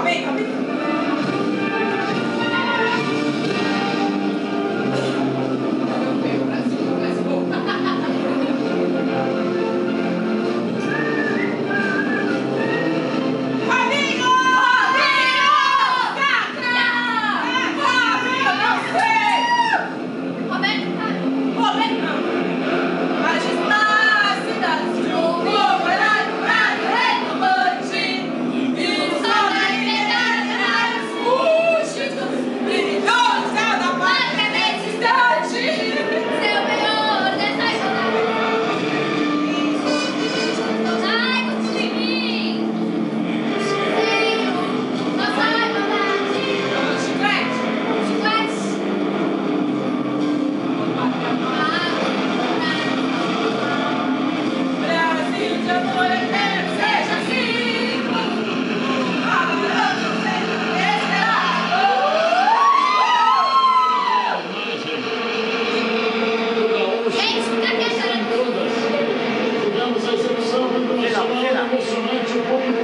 coming, coming. Wilson makes a boogie